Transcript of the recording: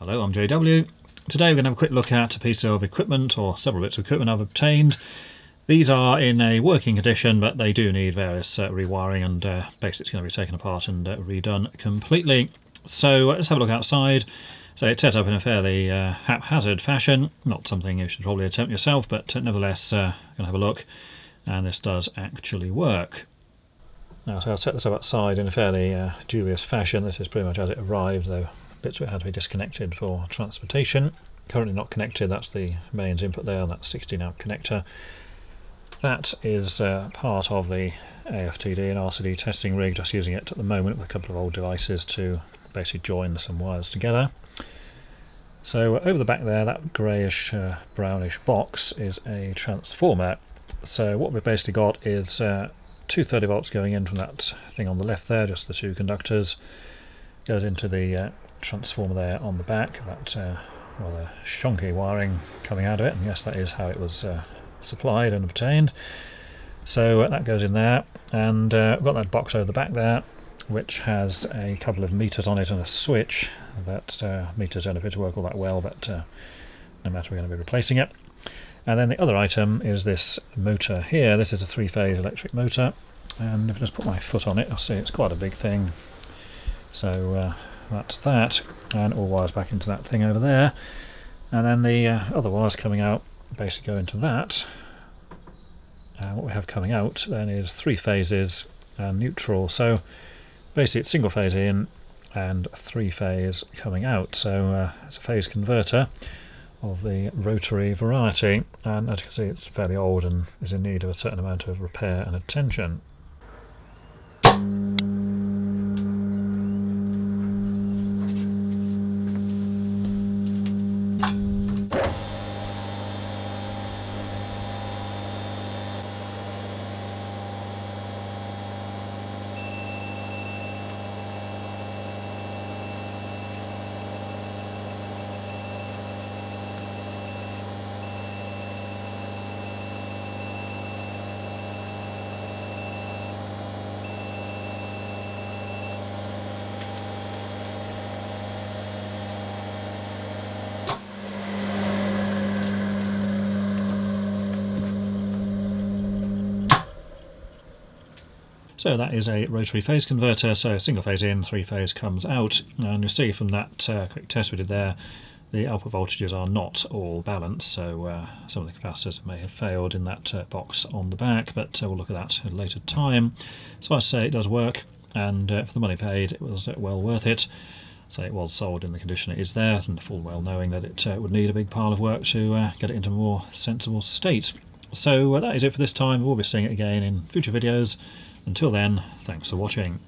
Hello, I'm JW. Today we're going to have a quick look at a piece of equipment, or several bits of equipment I've obtained. These are in a working condition, but they do need various uh, rewiring and uh, basically it's going to be taken apart and uh, redone completely. So let's have a look outside. So it's set up in a fairly uh, haphazard fashion, not something you should probably attempt yourself, but uh, nevertheless, uh, going to have a look, and this does actually work. Now, so I'll set this up outside in a fairly dubious fashion. This is pretty much as it arrived, though bits it had to be disconnected for transportation. Currently not connected, that's the mains input there, that's 16 amp connector. That is uh, part of the AFDD and RCD testing rig, just using it at the moment with a couple of old devices to basically join some wires together. So over the back there, that greyish uh, brownish box is a transformer. So what we've basically got is uh, two 30 volts going in from that thing on the left there, just the two conductors. Goes into the uh, transformer there on the back, that uh, rather shonky wiring coming out of it, and yes, that is how it was uh, supplied and obtained. So uh, that goes in there, and uh, I've got that box over the back there, which has a couple of meters on it and a switch. That uh, meters don't appear to work all that well, but uh, no matter, we're going to be replacing it. And then the other item is this motor here. This is a three-phase electric motor, and if I just put my foot on it, I'll see it's quite a big thing. So uh, that's that. And all wires back into that thing over there. And then the uh, other wires coming out basically go into that. And what we have coming out then is three phases and neutral. So basically it's single phase in and three phase coming out. So uh, it's a phase converter of the rotary variety. And as you can see it's fairly old and is in need of a certain amount of repair and attention So that is a rotary phase converter, so single phase in, three phase comes out, and you'll see from that uh, quick test we did there, the output voltages are not all balanced, so uh, some of the capacitors may have failed in that uh, box on the back, but uh, we'll look at that at a later time. So I say it does work, and uh, for the money paid it was uh, well worth it. So it was sold in the condition it is there, and full well knowing that it would need a big pile of work to get it into a more sensible state. So that is it for this time, we'll be seeing it again in future videos. Until then, thanks for watching.